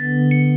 Música